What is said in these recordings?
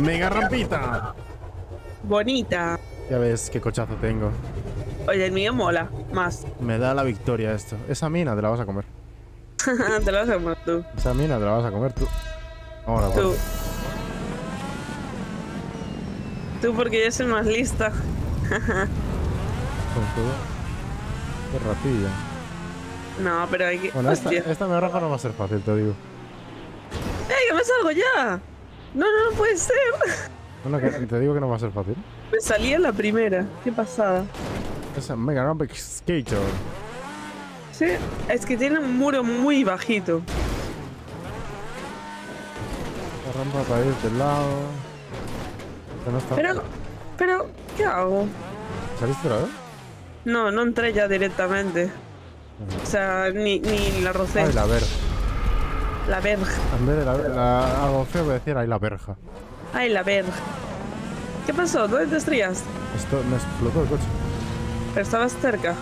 Mega rampita. Bonita. Ya ves qué cochazo tengo. Oye, el mío mola. Más. Me da la victoria esto. Esa mina te la vas a comer. Te lo vas a comer tú. Esa mina te la vas a comer tú. Ahora, Tú. pues. Tú porque yo soy más lista. Con todo. Qué ratilla. No, pero hay que... Bueno, esta, mega rampa no va a ser fácil, te digo. ¡Ey, que me salgo ya! No, no, no puede ser. Bueno, que te digo que no va a ser fácil. Me salí en la primera. Qué pasada. Esa mega rampa skater. Sí, es que tiene un muro muy bajito. La rampa para ir del lado. Que no está. Pero, pero, ¿qué hago? ¿Saliste otra vez? No, no entré ya directamente. O sea, ni, ni la rocé. Ay, la verja. La verja. En vez de la, la algo feo voy a decir ahí la verja. Ay, la verja. ¿Qué pasó? ¿Dónde te estrellas? Esto me explotó el coche. Pero estabas cerca.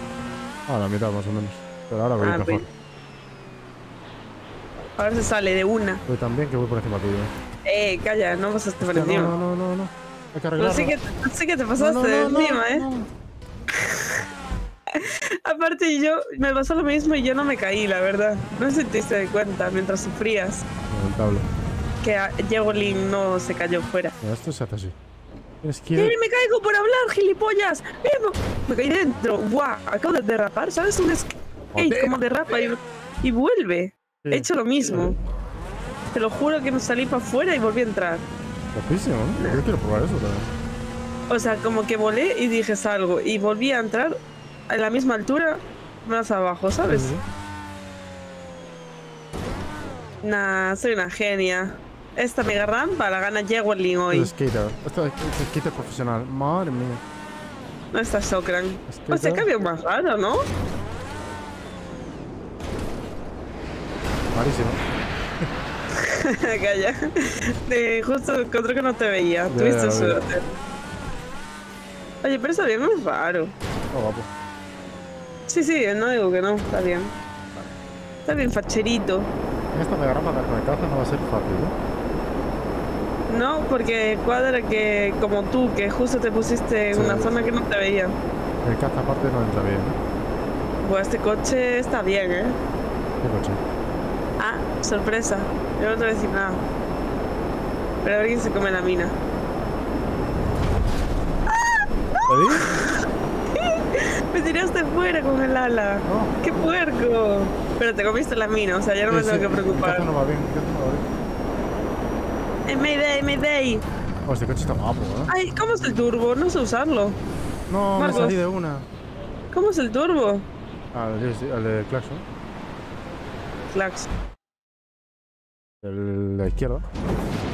A la mitad más o menos. Pero ahora voy Ah, mejor. Ahora se sale de una. Voy tan bien que voy por encima tuyo. Eh, calla, no pasaste por encima. no, no, no, no, no. Hay que No arreglarlo. sé que, no sé que te No, pasaste no, de no, no, encima, ¿eh? No. Aparte yo, me pasó lo mismo y yo no me caí, la verdad. No sé si te diste cuenta mientras sufrías Lamentable. que Jegolin no se cayó fuera. Esto se hace así. Tienes que ¡Eh, ir... me caigo por hablar, gilipollas! ¡Eh, no! Me caí dentro. ¡Guau! Acabo de derrapar, ¿sabes? Un skate Joder. como derrapa y, y vuelve. Sí. He hecho lo mismo. Te lo juro que me salí para afuera y volví a entrar. Guapísimo, ¿no? Yo quiero probar eso también. O sea, como que volé y dije salgo. Y volví a entrar a la misma altura, más abajo, ¿sabes? Sí. Nah, soy una genia. Esta mega rampa la gana Jewelin hoy. Es skater. Esto es skater profesional. Madre mía. No está Sokran. O sea, cambio más raro, ¿no? Marísimo. Calla. De, justo encontré que no te veía. Ya, Tuviste suerte. Oye, pero está bien, es raro. Oh, guapo. Sí, sí, no digo que no, está bien. Está bien facherito. En esta mega rampa el caza no va a ser fácil, ¿no? No, porque cuadra que como tú, que justo te pusiste en Sí, una sí. zona que no te veía. El caza aparte no entra bien, ¿no? Pues este coche está bien, ¿eh? ¿Qué coche? Ah, sorpresa. Yo no te voy a decir nada. Pero a ver quién se come la mina. ¿Te di? Me tiraste fuera con el ala. No. ¡Qué puerco! Pero te comiste la mina, o sea, ya no me Sí, tengo sí, que preocupar. No va bien, no va bien. ¡Eh, Mayday, Mayday! Oh, este coche está guapo, ¿eh? Ay, ¿cómo es el turbo? No sé usarlo. No, Marcos. me salí de una. ¿Cómo es el turbo? Ah, el de. Clax. El de la izquierda.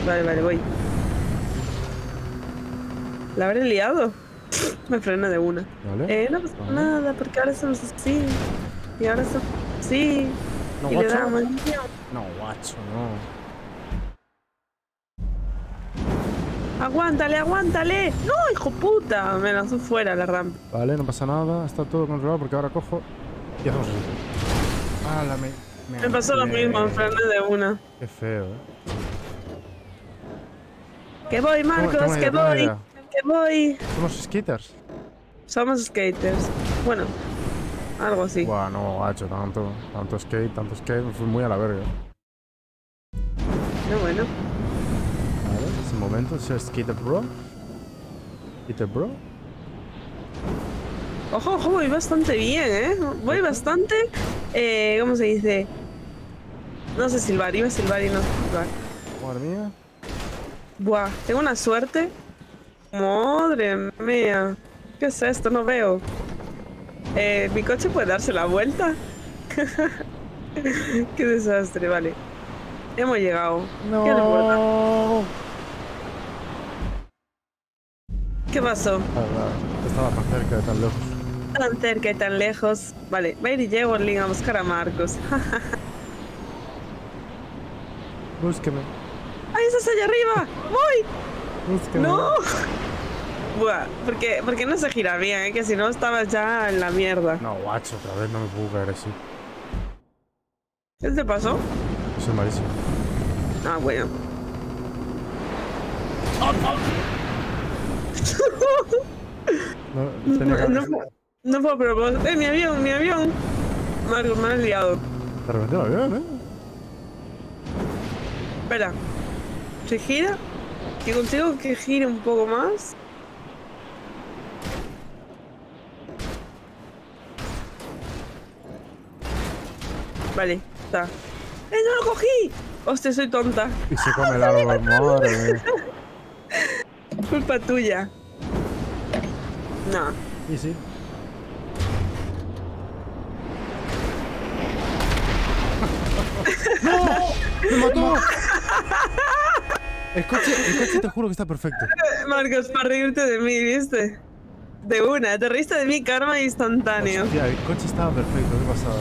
Vale, vale, voy. ¿La habré liado? Me frena de una. ¿Vale? Eh, no pasa nada, porque ahora somos así. Y ahora somos así. No, y le guacho. damos. No, guacho, no. ¡Aguántale, aguántale! ¡No, hijo puta! Me lanzó fuera la rampa. Vale, no pasa nada. Está todo controlado porque ahora cojo y hacemos así. Ah, la me... Me pasó lo mismo, me frené de una. Qué feo, ¿eh? ¡Que voy, Marcos! ¡Que voy! ¡Que voy! Somos skaters. Somos skaters. Bueno, algo así. Buah, no, guacho, tanto. Tanto skate, tanto skate. Me fui muy a la verga. No, bueno. Vale, es el momento. Ser skater bro. Skater bro. Ojo, ojo, voy bastante bien, ¿eh? Voy bastante. Eh, ¿Cómo se dice? No sé silbar, iba a silbar y no silbar. Madre mía. Buah, tengo una suerte. Madre mía. ¿Qué es esto? No veo. Eh, ¿Mi coche puede darse la vuelta? Qué desastre, vale. Hemos llegado. No. ¿Qué pasó? Estaba tan cerca de tan lejos. Tan cerca y tan lejos. Vale, va a ir Jewelin a buscar a Marcos. Búsqueme. ¡Ay, estás allá arriba! ¡Voy! ¡No! Buah, porque, porque no se gira bien, ¿eh? que si no estabas ya en la mierda. No, guacho, otra vez no me puedo caer así. ¿Qué te pasó? Soy malísimo. Ah, bueno. No, tenía que... No, fue- no fue a propósito. ¡Eh, mi avión, mi avión! Marcos, me has liado. De repente va bien, ¿eh? Espera. ¿Se gira? Si consigo que gire un poco más. Vale, está. ¡Eh, no lo cogí! Hostia, soy tonta. Y se come el árbol. Culpa tuya. No. Y sí. ¡No! ¡Me mató! El coche, el coche te juro que está perfecto. Marcos, para reírte de mí, ¿viste? De una, te reíste de mí, karma instantáneo. Hostia, el coche estaba perfecto, ¿qué pasaba?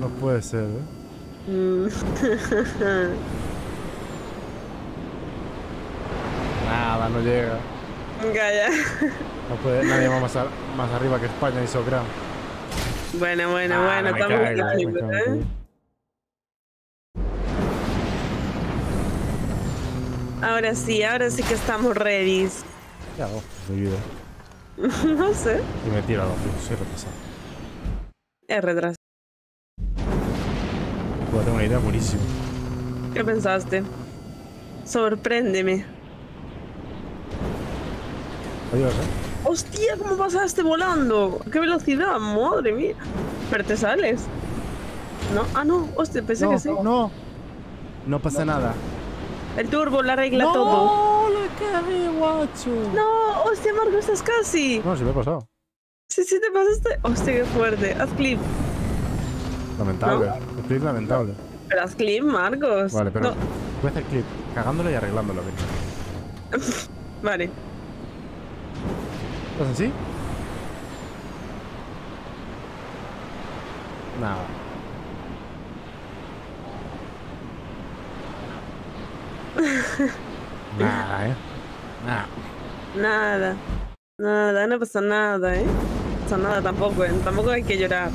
No puede ser, ¿eh? Mm. Nada, no llega. Calla. No puede, nadie va más, a- más arriba que España y Socram. Bueno, bueno, Ah, bueno, flipes, cago, ¿eh? Ahora sí, ahora sí que estamos ready. ¿Qué hago vida? no sé. Y me tiro a soy retrasado. Es retraso. Pues tengo una idea buenísima. ¿Qué pensaste? Sorpréndeme. Adiós, ¿eh? ¡Hostia! ¿Cómo pasaste volando? ¡Qué velocidad! ¡Madre mía! Pero te sales. ¿No? Ah, no. Hostia, pensé No, que sí. no. No pasa nada. El turbo la arregla no, todo. la cagué, guacho. No, hostia, Marco, estás casi. No, si me he pasado. Sí, sí, te pasaste. Hostia, qué fuerte. Haz clip. Lamentable. El clip lamentable. Pero haz clip, Marcos. Vale, pero No, voy a hacer clip cagándolo y arreglándolo. Vale. ¿Estás así? Nada. Nada, eh. Nada. Nada. Nada, no pasa nada, ¿eh? No pasa nada tampoco, ¿eh? Tampoco hay que llorar.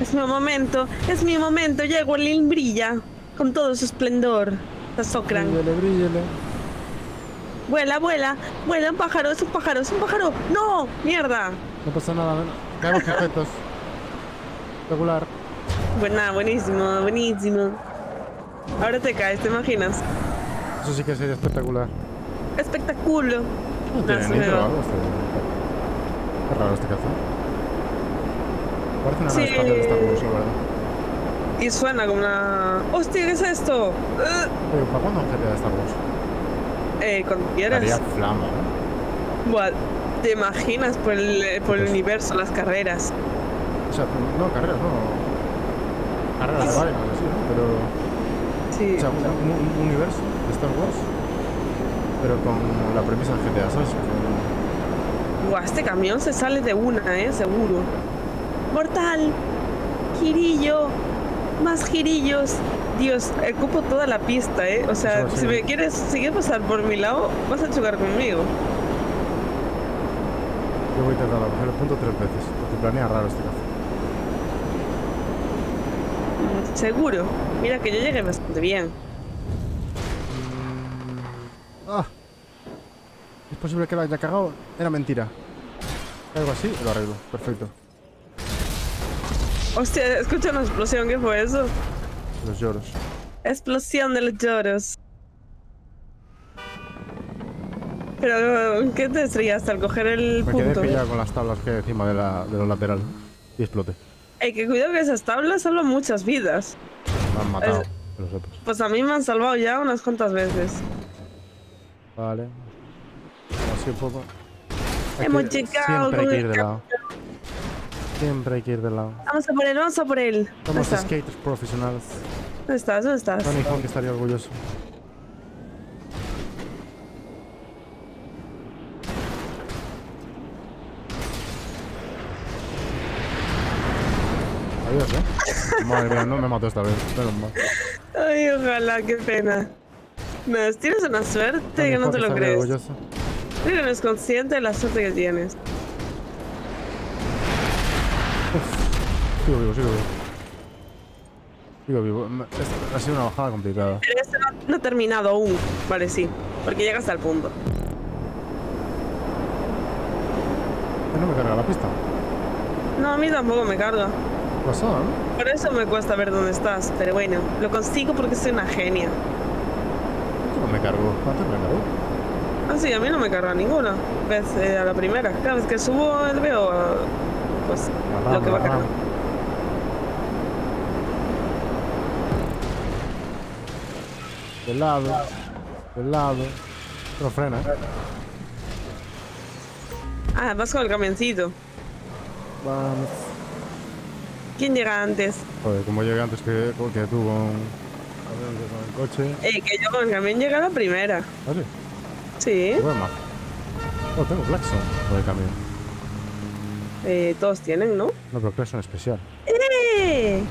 Es mi momento, es mi momento. Llego, Lil brilla con todo su esplendor. La Socran. Bríllele, bríllele. Vuela, vuela, vuela, un pájaro, es un pájaro, es un pájaro. ¡No! ¡Mierda! No pasa nada. no. Caemos perfectos. Regular. Buena, buenísimo, buenísimo. Ahora te caes, ¿te imaginas? Eso sí que sería espectacular. Espectáculo. No tiene se nitro me o va. algo este. Es raro este café. Parece una Sí. nave de Star Wars, la verdad. Y suena como una. ¡Hostia, qué es esto! Oye, ¿para cuándo un GTA de Star Wars? eh, cuando quieras. Haría flama, ¿eh? Buah, ¿Te imaginas por el, por el Pues- universo, las carreras? O sea, no, carreras, no. De vainas, así, ¿no? Pero. Sí. O sea, un, un- un universo de Star Wars. Pero con la premisa del GTA, ¿sabes? Buah, este camión se sale de una, ¿eh? Seguro. ¡Mortal! ¡Girillo! ¡Más girillos! Dios, ocupo toda la pista, ¿eh? O sea, a si me quieres, si quieres pasar por mi lado, vas a chocar conmigo. Yo voy intentando coger el punto tres veces. Porque planea raro este café. Mm, Seguro. Mira que yo llegué bastante bien. ¡Ah! Es posible que la haya cagado. Era mentira. Algo así, lo arreglo. Perfecto. Hostia, escucha una explosión, ¿qué fue eso? Los lloros. Explosión de los lloros. Pero, ¿qué te estrellaste al coger el Me quedé punto? pillado con las tablas que hay encima de, la, de los laterales. Y exploté. Ey, que cuidado que esas tablas salvan muchas vidas. Me han matado. Es- Que lo sepas. Pues a mí me han salvado ya unas cuantas veces. Vale. Así un poco. Hay Hemos que- llegado Siempre hay que ir de lado. Siempre hay que ir de lado. Vamos a por él, vamos a por él. ¿Dónde Somos skaters profesionales. ¿Dónde estás? ¿Dónde estás? Tony Hawk estaría orgulloso. Madre mía, no me mato esta vez. Menos mal. Ay, ojalá, qué pena. No, tienes una suerte que no te lo crees. orgulloso. Creo que no es consciente de la suerte que tienes. Sigo vivo, sigo vivo. Digo, vivo. Ha sido una bajada complicada. Pero este no, no ha terminado aún. Vale, sí. Porque llega hasta el punto. No me carga la pista. No, a mí tampoco me carga. Pasada, ¿no? Por eso me cuesta ver dónde estás. Pero bueno, lo consigo porque soy una genia. No me cargó. Antes me cargó. Ah, sí, a mí no me carga ninguna. Ves, eh, a la primera. Cada vez que subo el veo, pues, lo que va RAM, la cargando. RAM. De lado. De lado. Pero frena. ¿eh? Ah, vas con el camioncito. Vamos. ¿Quién llega antes? Joder, como llegué antes que, que tú con, con el coche. Eh, que yo con el camión llegué a la primera. ¿Ah, sí? Sí. Bueno. Oh, tengo Claxon por el camión. Eh, todos tienen, ¿no? No, pero Claxon especial. ¡Eh!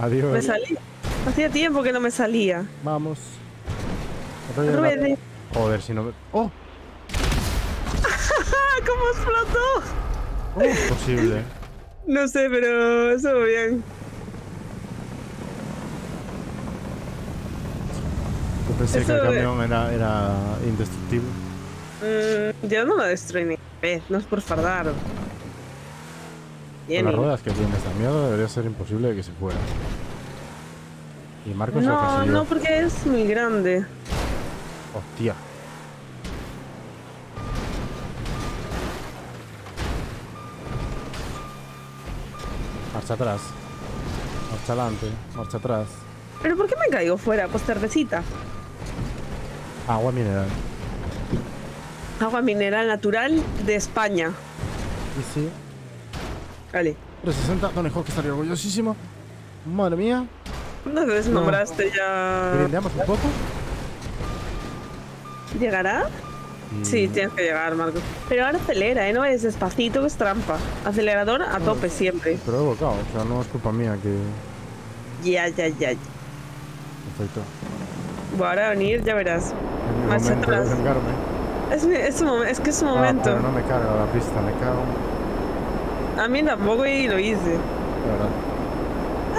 Adiós. Me salí. Hacía tiempo que no me salía. Vamos. Otro día la- Ruede. Joder, si no me... ¡Oh! ¿Cómo explotó? ¿Cómo es posible? No sé, pero estuvo bien. Yo pensé que el camión era, era indestructible. Mm, yo no lo destruí ni vez, no es por fardar. Con las ruedas que tiene esta mierda debería ser imposible que se fuera. Y Marcos No, no, porque es muy grande. Hostia. Marcha atrás. Marcha adelante. Marcha atrás. ¿Pero por qué me caigo fuera? Pues cervecita. Agua mineral. Agua mineral natural de España. Y sí. Vale. 360. Tony Hawk estaría orgullosísimo. Madre mía. ¿Cuántas veces No. nombraste ya? Grindeamos un poco. ¿Llegará? Sí, tienes que llegar, Marcos. Pero ahora acelera, ¿eh? No es despacito, que es trampa. Acelerador a tope siempre. Pero he volcado. O sea, no es culpa mía que. Ya, ya, ya. Perfecto. Voy ahora a venir, ya verás. Marcha atrás. Es, mi- es, su es que es su Ah, momento. pero no me carga la pista, me cago. A mí tampoco y lo hice. De verdad.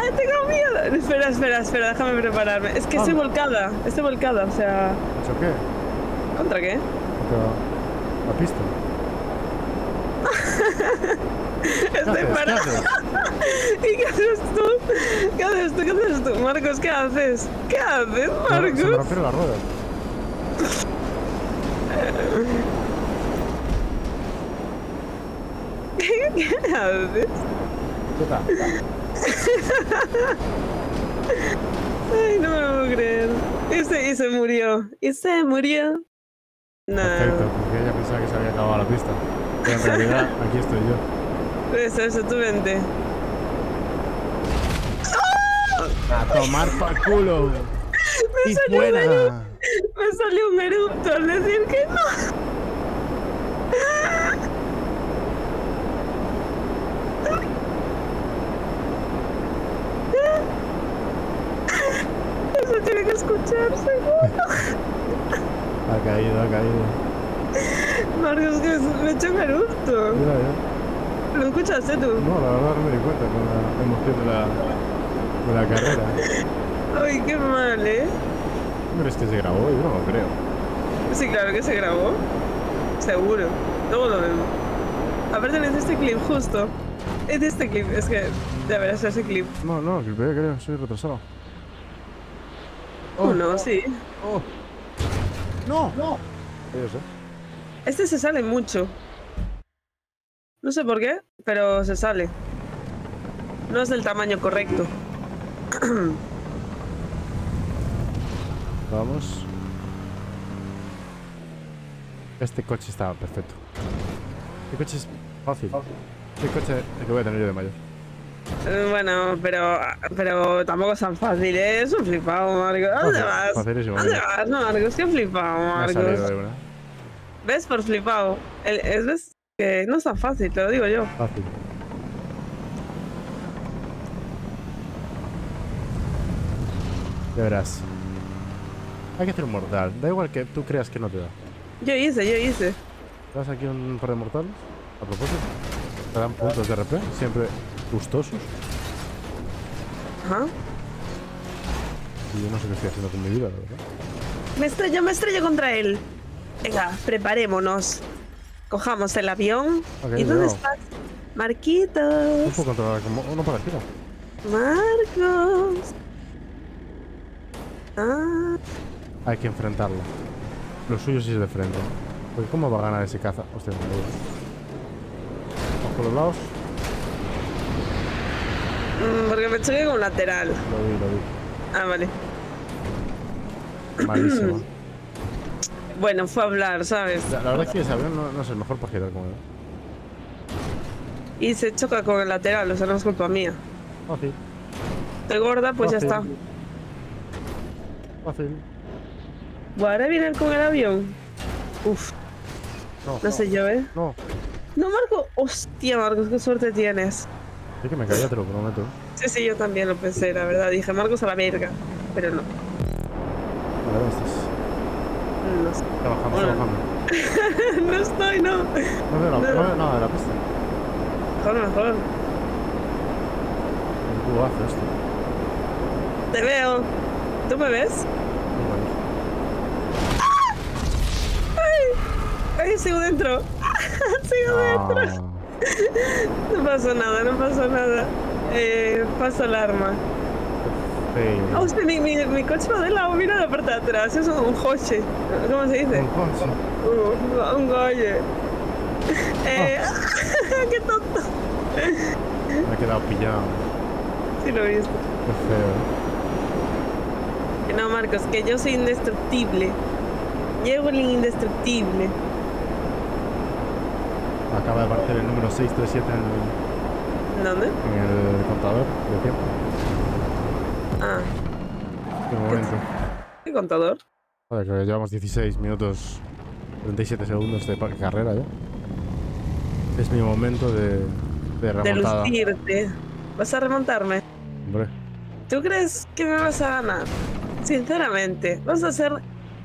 ¡Ay, tengo miedo! Espera, espera, espera, déjame prepararme. Es que estoy Vamos. volcada, estoy volcada, o sea... ¿Eso qué? ¿Contra qué? Contra La pista. ¿Qué Estoy haces? ¿Y qué haces tú? ¿Qué haces tú? ¿Qué haces tú? Marcos, ¿qué haces? ¿Qué haces, Se me- Se me Marcos? rompieron las ruedas. ¿Qué haces? ¿Qué tal? Ay, no me lo puedo creer. Y se, y se murió. Y se murió. Perfecto, No. porque ella pensaba que se había acabado la pista. Pero en realidad, aquí estoy yo. Eso, eso, tú vente. A tomar por culo. Me y salió, fuera. me salió un erupto al decir que no. Eso tiene que escucharse. Ha caído, ha caído. Marcos, que me he hecho un erupto. Mira, ya. ¿Lo escuchaste tú? No, la verdad no me di cuenta con la emoción de la, de la carrera. Ay, qué mal, ¿eh? Pero es que se grabó, yo no lo creo. Sí, claro que se grabó. Seguro. Luego lo vemos. Aparte es de este clip, justo. Es de este clip, es que ya verás ese clip. No, no, que creo, soy retrasado. Oh, no, sí. Oh. No, no. Este se sale mucho. No sé por qué, pero se sale. No es del tamaño correcto. Vamos. Este coche está perfecto. Este coche es fácil. Este coche es el que voy a tener yo de mayor. Eh, Bueno, pero, pero tampoco es tan fácil, ¿eh? Es un flipado, Marcos. ¿A ¿Dónde vas? facilísimo, ¿A ¿Dónde vas, Marcos? Qué flipado, Marcos. ¿Ves? Por flipado. El- es, ¿Ves? Que no es tan fácil, te lo digo yo. Fácil. Ya verás. Hay que hacer un mortal. Da igual que tú creas que no te da. Yo hice, yo hice. ¿Te das aquí un par de mortales? A propósito. Te dan puntos de RP. Siempre gustosos. Ajá. Y yo no sé qué estoy haciendo con mi vida, la verdad. Me estrello, me estrello contra él. Venga, preparémonos. Cojamos el avión. Ok, ¿Y dónde llegado. estás? No Marquitos. puedo controlar como... Oh, no para arriba. Marcos. Ah, Hay que enfrentarlo. Lo suyo sí es de frente. Porque ¿cómo va a ganar ese caza? Hostia, me. Vamos por los lados. mm, porque me choqué con un lateral. Lo vi, lo vi. Ah, vale. Malísimo. Bueno, fue a hablar, ¿sabes? La, la verdad es que ese avión no, no es el mejor para girar con él. Y se choca con el lateral, o sea, no es culpa mía. Fácil, Estoy gorda, pues ya está. Fácil. fácil. Bueno, ahora viene con el avión. Uf, No, no sé yo, ¿eh? No, No, Marco. Hostia, Marcos, qué suerte tienes. sí que me caía, te lo prometo. Sí, sí, yo también lo pensé, la verdad. Dije, Marcos a la verga. Pero no. Vale, ¿dónde estás? No, no estoy, no. No veo, la, no de la pista. Mejor, mejor. Un cubazo esto. Te veo. ¿Tú me ves? Ay, sigo dentro. sigo dentro. Ah, No pasó nada, no pasó nada. Eh, paso alarma. Ah, hostia, mi, mi, mi coche va de lado, mira la parte de atrás. Es un, un coche. ¿Cómo se dice? Un coche. Uh, un coche. Eh, qué tonto. Me he quedado pillado. Sí lo he visto. Qué feo. Que No, Marcos, que yo soy indestructible. Llego el indestructible. Acaba de aparecer el número 637 en el, ¿Dónde? en el contador de tiempo. Ah, De momento. ¿qué contador? Joder, que llevamos 16 minutos 37 segundos de carrera ya. Es mi momento de, de De remontada. lucirte. ¿Vas a remontarme? Hombre, ¿Tú crees que me vas a ganar? Sinceramente, vamos a ser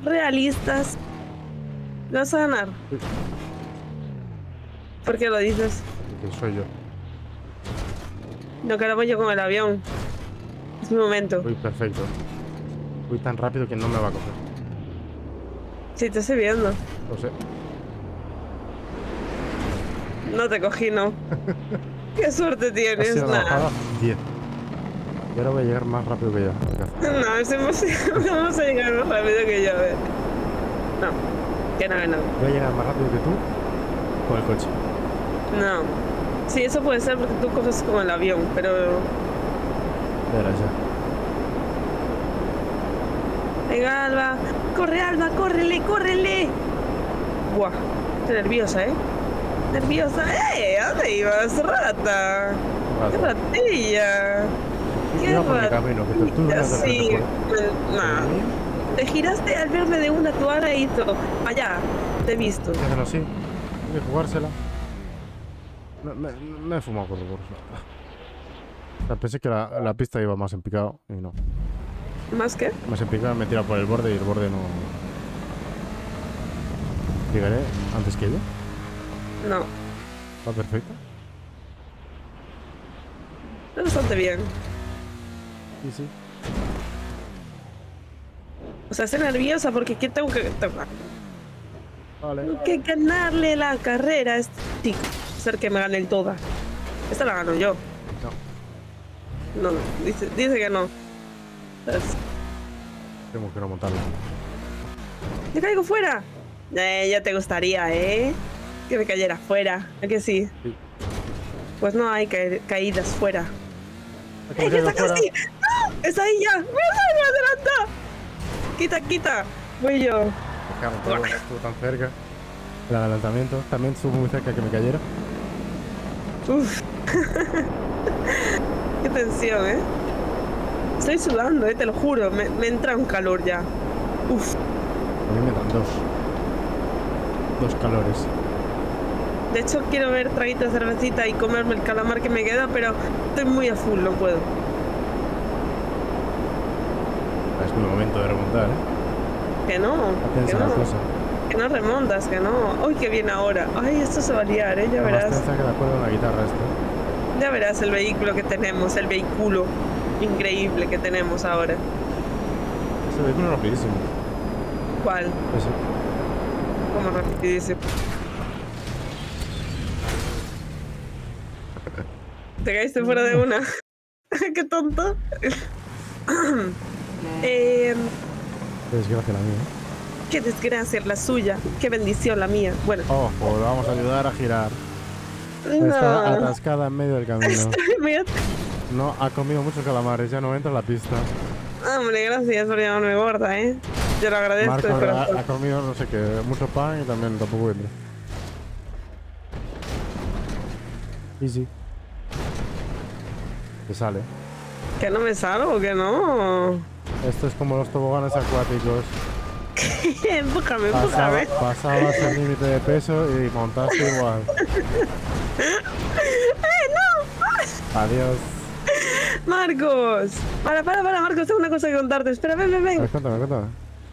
realistas. ¿Me vas a ganar? Sí. ¿Por qué lo dices? que soy yo. No que ahora voy yo con el avión. Es mi momento. Voy perfecto. Voy tan rápido que no me va a coger. Sí, te estoy viendo. Lo sé. No te cogí, no. Qué suerte tienes, nada. bajada 10. Y ahora voy a llegar más rápido que caza. No, es imposible. Vamos a llegar más rápido que yo, a ver. No, que no, que no. Voy a llegar más rápido que tú con el coche. No. Sí, eso puede ser porque tú coges como el avión, pero Venga, Alba. Corre, Alba, córrele, córrele. Buah, estoy nerviosa, ¿eh? Nerviosa. ¡Eh! ¿A dónde ibas, rata? ¡Qué ratilla! ¡Qué mi camino, que tú Sí, me- nah. Te giraste al verme de una, tu ara hizo. Allá, te he visto. Hacen así. Hay que jugársela. Me, me, me he fumado por por pensé que la, la pista iba más en picado y no. ¿Más qué? Más en picado me he tirado por el borde y el borde no. Llegaré antes que ella. No. Va perfecto. Está bastante bien. Sí, sí. O sea, estoy nerviosa porque ¿qué tengo que tengo Vale. que ganarle la carrera a este chico? Ser que me gane el toda. Esta la gano yo. No, dice, dice que no. Es- tengo que no montarla. ¡Me caigo fuera! Eh, ya te gustaría, ¿eh? Que me cayera fuera. ¿A que sí? Sí. Pues no hay ca- caídas fuera. Que ¡Eh, me que caiga está casi! ¡No! ¡Está ahí ya! ¡Me adelanta! ¡Quita, quita! Voy yo. Claro, estuvo tan cerca. El adelantamiento también estuvo muy cerca que me cayera. Uf. Qué tensión, ¿eh? Estoy sudando, ¿eh? Te lo juro. Me, me entra un calor ya. Uf. A mí me dan dos. Dos calores. De hecho, quiero ver traguito de cervecita y comerme el calamar que me queda, pero estoy muy a full, no puedo. Es mi momento de remontar, ¿eh? Que no, que no, la cosa. que no remontas, que no. Uy, qué bien ahora. Ay, esto se va a liar, ¿eh? Ya Más verás. que la cuerda de una guitarra esto. Ya verás el vehículo que tenemos, el vehículo increíble que tenemos ahora. Ese vehículo es rapidísimo. ¿Cuál? Ese. Como rapidísimo. Te caíste fuera de una. Qué tonto. eh, Qué desgracia la mía. ¿eh? qué desgracia la suya. Qué bendición la mía. Bueno, Ojo, vamos a ayudar a girar. Está no. atascada en medio del camino. No, ha comido muchos calamares, ya no entra en la pista. Hombre, gracias por llamarme gorda, ¿eh? Yo lo agradezco Marco ha, corazón. ha comido no sé qué, mucho pan y también tampoco entra. Easy. Te sale. Que no me salgo, que no. Esto es como los toboganes acuáticos. empújame, Pasaba- empújame. pasabas el límite de peso y montaste igual. Adiós. Marcos. Para, para, para, Marcos, tengo una cosa que contarte. Espera, ven, ven, A ver, ven. cuéntame, cuéntame.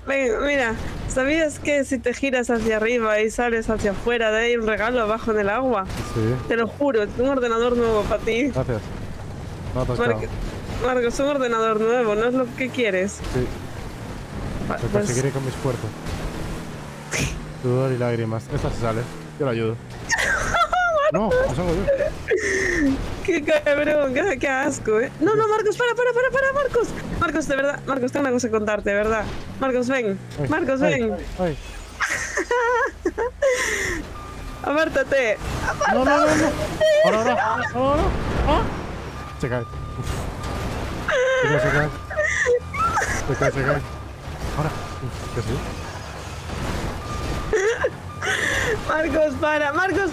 Ven, mira. ¿Sabías que si te giras hacia arriba y sales hacia afuera, de ahí un regalo abajo en el agua? Sí, Te lo juro, un ordenador nuevo para ti. gracias. No atascado. Marc- Marcos, un ordenador nuevo, ¿no es lo que quieres? Sí, lo pues, conseguiré con mi esfuerzo. Sudor y lágrimas. Esta se sale. Yo la ayudo. No, lo salgo yo. qué cabrón, qué, qué asco, ¿eh? No, no, Marcos, para, para, para, para, Marcos. Marcos, de verdad, Marcos, tengo una cosa que contarte, de verdad. Marcos, ven. Marcos, ay, ven. ay. Apártate. No, no, no, no. Ahora, ahora, ahora. Ah. Se cae. Se cae, se cae. Se cae, se cae. Ahora. Que sí. Marcos, para, Marcos.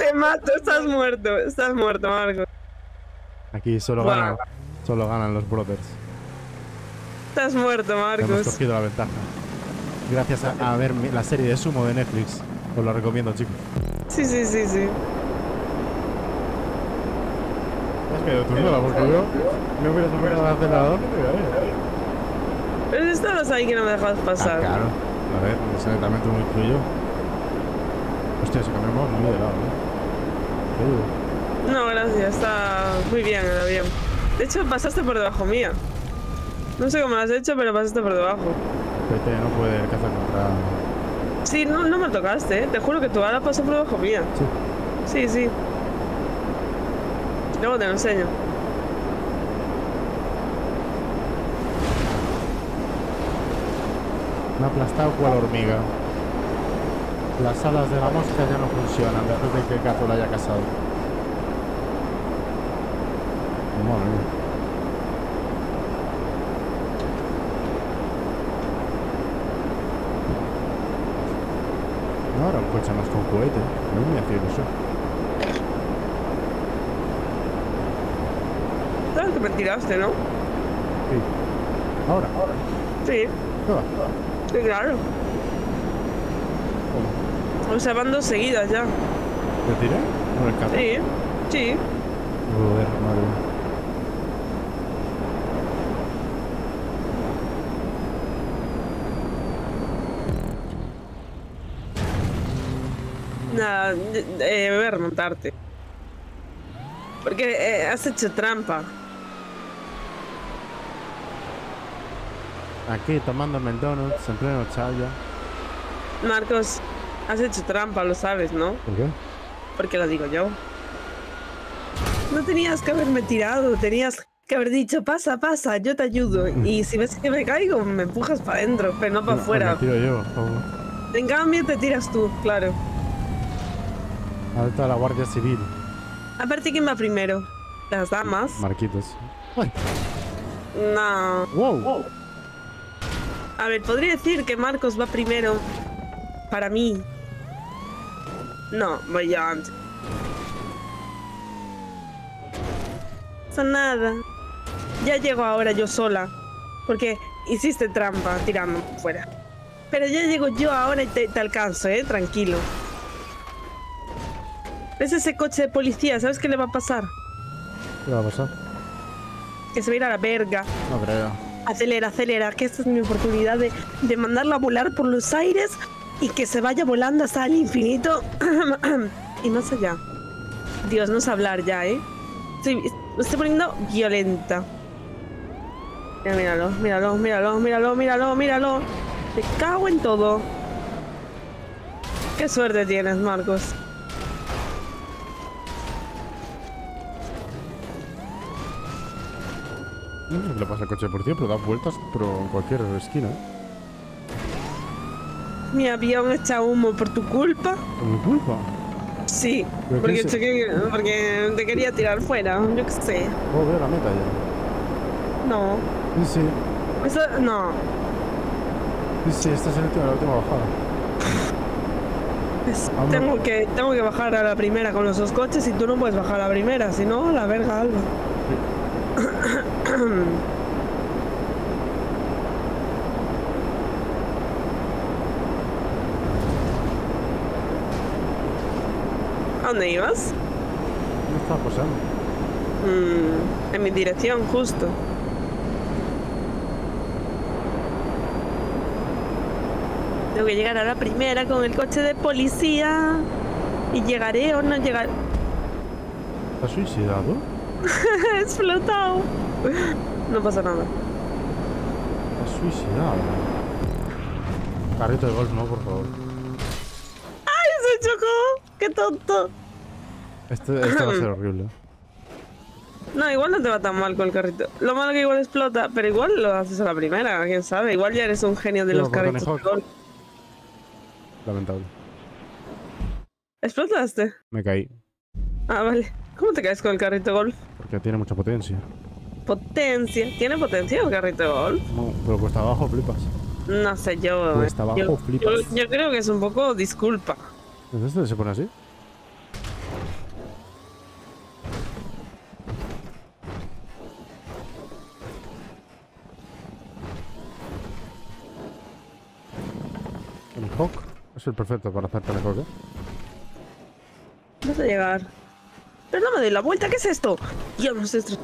Te mato, estás muerto, estás muerto, Marcos. Aquí solo Wow. ganan, solo ganan los brothers. Estás muerto, Hemos Marcos. cogido la ventaja. Gracias a, a ver la serie de Sumo de Netflix. Os lo recomiendo, chicos. Sí, sí, sí, sí. Es que tú sola, porque yo me hubiera subido al acelerador Pero si estabas ahí que no me dejabas Ah, pasar. claro. A ver, es netamente muy tuyo. Hostia, se cambió muy de lado, ¿eh? No, gracias, está muy bien el avión. De hecho, pasaste por debajo mía. No sé cómo lo has hecho, pero pasaste por debajo. PT no puede cazar contra. Sí, no, no me tocaste, ¿eh? Te juro que tu ala pasó por debajo mía. Sí. Sí, sí. Luego te lo enseño. Me ha aplastado cual hormiga. Las alas de la mosca ya no funcionan después de que el gato la haya casado. Madre mía. No ahora un coche más con cohete. No me hacía ilusión. Sabes que me tiraste, ¿no? Sí. Ahora. Sí, ¿Qué va? sí, claro. O sea, van dos seguidas ya. ¿Te tiré? ¿Con el carro? Sí, sí. Joder, madre. Nada, eh, voy a remontarte. Porque eh, has hecho trampa. Aquí tomándome el en pleno chaya. Marcos, has hecho trampa, lo sabes, ¿no? ¿Por qué? Porque lo digo yo. No tenías que haberme tirado, tenías que haber dicho, pasa, pasa, yo te ayudo. Y si ves que me caigo, me empujas para adentro, pero no para No, afuera. Me tiro yo. En cambio, te tiras tú, claro. Alta la Guardia Civil. Aparte, ¿quién va primero? Las damas. Marquitos. ¡Ay! No. ¡Wow! A ver, podría decir que Marcos va primero. Para mí. No, yo antes. Pasa nada. Ya llego ahora yo sola. Porque hiciste trampa tirando fuera. Pero ya llego yo ahora y te, te alcanzo, eh, tranquilo. ¿Ves ese coche de policía? ¿Sabes qué le va a pasar? ¿Qué va a pasar? Que se va a ir a la verga. No creo. Acelera, acelera, que esta es mi oportunidad de, de mandarlo a volar por los aires y que se vaya volando hasta el infinito y más allá. Dios, no sé hablar ya, ¿eh? Estoy, me estoy poniendo violenta. Mira, míralo, míralo, míralo, míralo, míralo, míralo. Te cago en todo. Qué suerte tienes, Marcos. No pasa al coche por ti, pero da vueltas pero en cualquier esquina. Mi avión echa humo por tu culpa. Por mi culpa. Sí, ¿Pero porque, porque te quería tirar fuera, yo qué sé. Puedo ver la meta ya. No, Sí, sí. eso no. Sí, sí, esta es la última, la última bajada. Es- tengo, que, tengo que bajar a la primera con los dos coches y tú no puedes bajar a la primera, si no, la verga, Alba. ¿A dónde ibas? ¿Dónde estaba posando? Mm, en mi dirección, justo. Tengo que llegar a la primera con el coche de policía. ¿Y llegaré o no llegaré? ¿Está suicidado? He explotado. No pasa nada. Está suicidado. Carrito de golf, no, por favor. ¡Ay, se chocó! ¡Qué tonto! Este, este va a ser horrible. No, igual no te va tan mal con el carrito. Lo malo que igual explota, pero igual lo haces a la primera, quién sabe. Igual ya eres un genio de los carritos. golf. Lamentable. ¿Explotaste? Me caí. Ah, vale. ¿Cómo te caes con el carrito de golf? Porque tiene mucha potencia. Potencia. ¿Tiene potencia el carrito de golf? No, pero cuesta abajo, flipas. No sé, yo. Cuesta abajo, yo, flipas. yo- yo creo que es un poco disculpa. ¿Entonces este se pone así? Tony Hawk es el perfecto para hacer Tony Hawk, ¿eh? Vas a llegar. Pero no me doy la vuelta, ¿qué es esto? Dios, no sé. esto-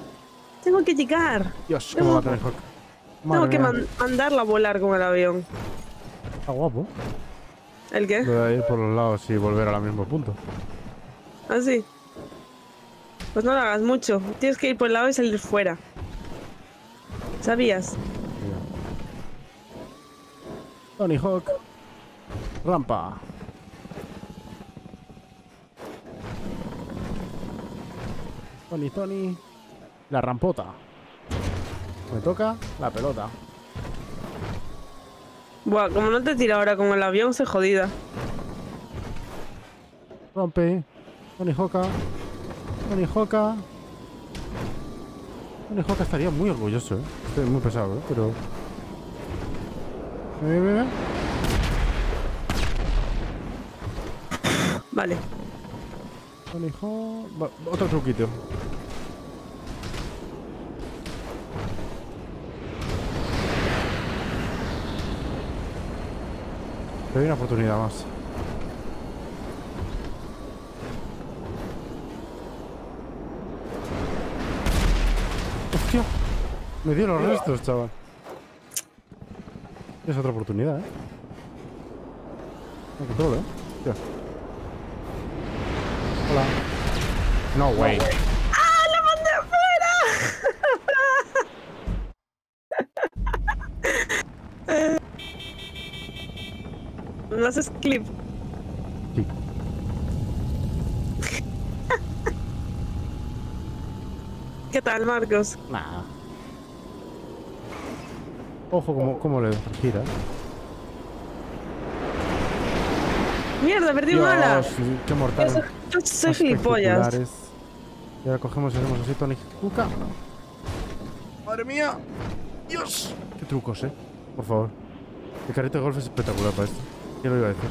Tengo que llegar. Dios, cómo va Tony Hawk. Tengo que man- mandarla a volar con el avión. Está guapo. ¿El qué? Voy a ir por los lados y volver al mismo punto. Así. Pues no lo hagas mucho. Tienes que ir por el lado y salir fuera. ¿Sabías? Tony Hawk. Rampa. Tony, Tony. La rampota. Me toca la pelota. Buah, como no te tira ahora con el avión, se jodida. Rompe. Tony Hawka. Tony Hawka. Tony Hawka estaría muy orgulloso, ¿eh? Estoy muy pesado, ¿eh? Pero... Ven. Vale. Hawk... Va, otro truquito. Te doy una oportunidad más. ¡Hostia! Me dio los restos, chaval. Es otra oportunidad, ¿eh? No controlo, ¿eh? No way. ¡Ah, la mandé afuera! no haces clip. Sí. ¿Qué tal, Marcos? Nah. Ojo como, como le gira. Mierda, perdí una ala. Dios, qué mortal. Yo soy, yo soy Más gilipollas. Y ahora cogemos y hacemos así, Tony Cuca. ¡Madre mía! ¡Dios! Qué trucos, eh. Por favor. El carrito de golf es espectacular para esto. ¿Qué lo iba a decir?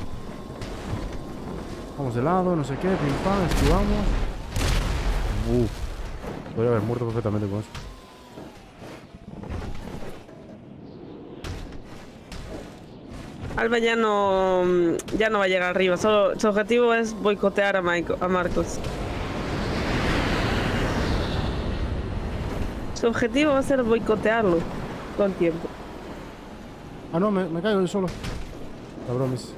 Vamos de lado, no sé qué, pim pam, esquivamos. Uf. Podría haber muerto perfectamente con eso. Alba ya no, ya no va a llegar arriba. Solo, su objetivo es boicotear a, Maico- a Marcos. Su objetivo va a ser boicotearlo todo el tiempo. Ah, no, me, me caigo yo solo. La bromis.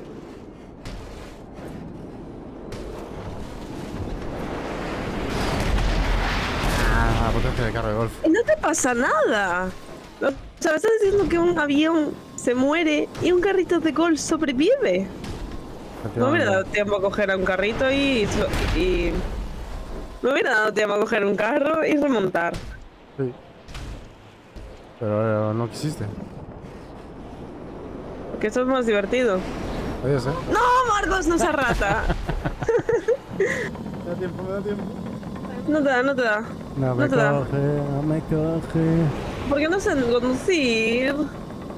Ah, potencia de carro de golf. Y no te pasa nada. O sea, ¿me estás diciendo que un avión se muere y un carrito de golf sobrevive? No hubiera dado tiempo a coger a un carrito y, y... No hubiera dado tiempo a coger un carro y remontar. Sí. Pero eh, no quisiste. Porque eso es más divertido. Adiós, eh. ¡No, Marcos, no seas rata! me da tiempo, me da tiempo. No te da, no te da. No me No te da. no me coge. ¿Por qué no sé conducir?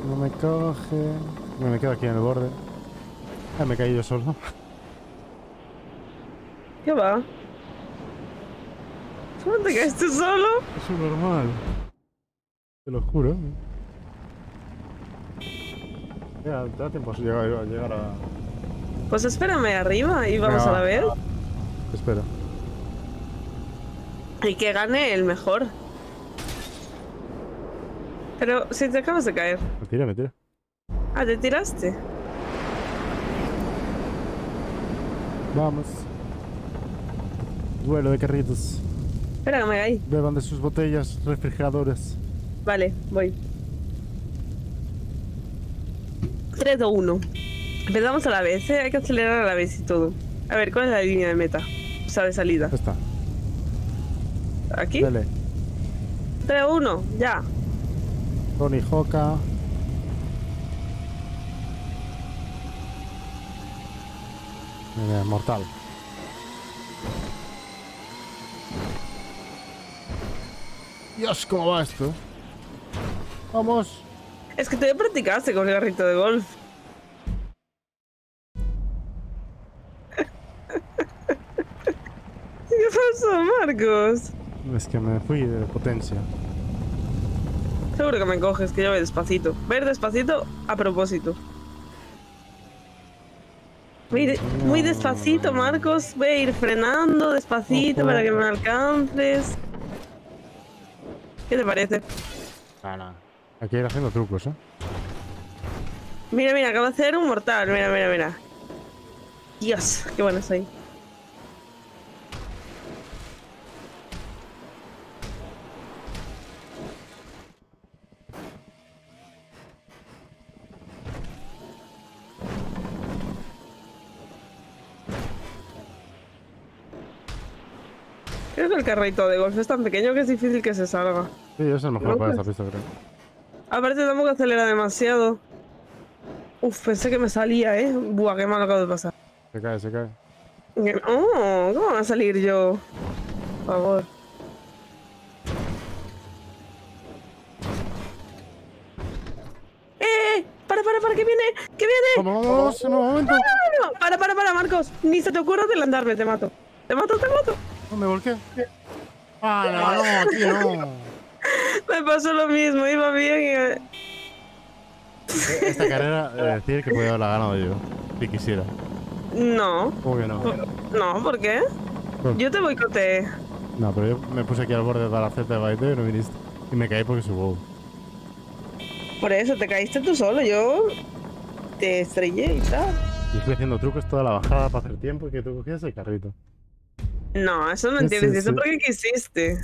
No me coge. Me, me quedo aquí en el borde. Ah, me caí yo solo. ¿Qué va? ¿Cómo te caíste solo? Eso es normal. Te lo juro. Ya, te da tiempo a llegar, a llegar a... Pues espérame arriba y vamos a la vez. Espera. Y que gane el mejor. Pero si te acabas de caer. Me tira, me tira. Ah, te tiraste. Vamos. Duelo de carritos. Espera que me caí. Beban de sus botellas refrigeradoras. Vale, voy. 3, 2, 1. Empezamos a la vez, ¿eh? Hay que acelerar a la vez y todo. A ver, ¿cuál es la línea de meta? O sea, de salida. Está. ¿Aquí? Dale. 3, 2, 1, ya. Tony Hoka. Mira, mortal. Dios, ¿cómo va esto? Vamos. Es que te practicaste con el garrito de golf. ¿Qué pasó, Marcos? Es que me fui de potencia. Seguro que me coges, que yo voy despacito. Ver despacito a propósito. Muy despacito, Marcos. Voy a ir frenando despacito para que me alcances. ¿Qué te parece? Hay que ir haciendo trucos, ¿eh? Mira, mira, acabo de hacer un mortal. Mira, mira, mira. Dios, qué bueno soy. Carrito de golf es tan pequeño que es difícil que se salga. Sí, es el mejor para que- esta pista, creo. Aparte tampoco acelera demasiado. Uf, pensé que me salía, ¿eh? Buah, qué mal acabo de pasar. Se cae, se cae. Que- Oh, ¿cómo va a salir yo? Por favor. ¡Eh! ¡Para, para, para! ¡Que viene! ¡Que viene! Vamos, en un momento. ¡No! ¡Para, para, para, Marcos! Ni se te ocurra adelantarme, te mato. Te mato, te mato. No, me volqué. Ah, no, no, tío, no. Me pasó lo mismo, iba bien Esta carrera, he de decir que podía haberla ganado yo. Si quisiera. y... No. ¿Cómo que no? No, ¿por qué? Yo te boicoteé. No, pero yo me puse aquí al borde para hacerte baile y no viniste. Y me caí porque subo. Por eso, te caíste tú solo. Yo te estrellé y tal. Y fui haciendo trucos toda la bajada para hacer tiempo y que tú cogías el carrito. No, eso es Sí, mentira. sí, Eso sí. porque quisiste.